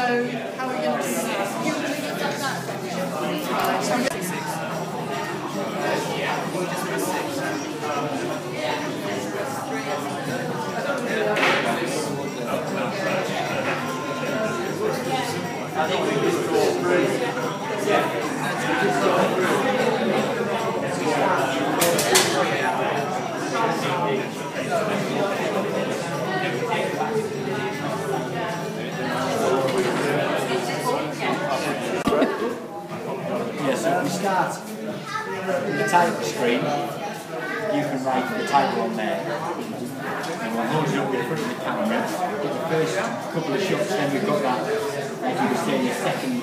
So how are you going to do? You that. So I'm six. Yeah, we just the title screen, you can write the title on there. And we'll hold it up in front of the camera. Get the first couple of shots, then we've got that, as you were saying, the second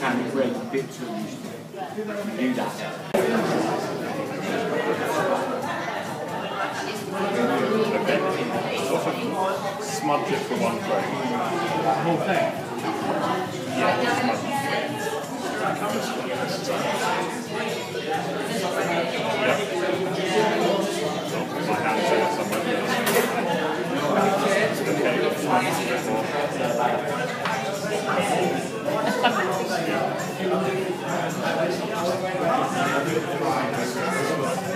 kind of break bit to do that. Okay. Sort of smudge it for one frame. That whole thing. Yeah, smudge Yeah. So my hand's in it somewhere. Okay, smudge it a bit more.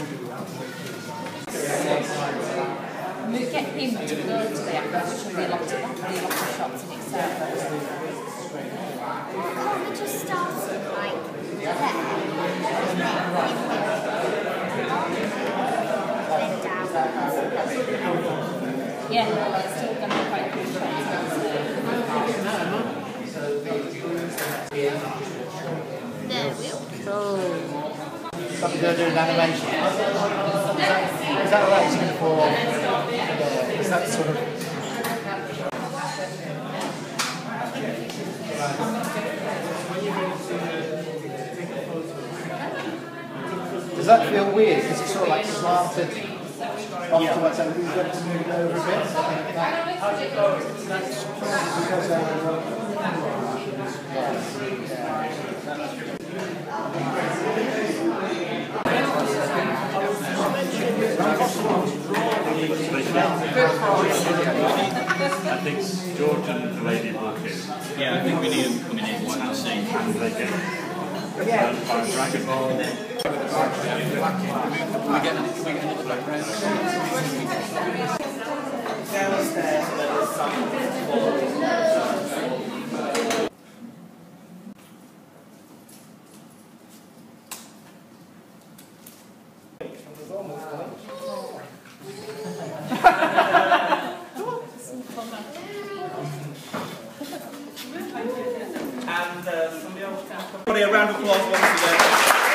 We get him to go to the actor, which will be a lot of, a lot of shots in itself. Can't we just start like there? Then down. Yeah, it's still going to be quite good shots. Something to do with animation. Is that, is that right? For, yeah, is that sort of Does that feel weird? Because it's sort of like slanted off to one side. We've got to move it over a bit. So I think that because uh, I think George and the lady walk in Yeah, I think we need them coming in to see. and they get turned by Dragon Ball. Can we get, can we get another background? And uh, aplauso para a cidade. Né?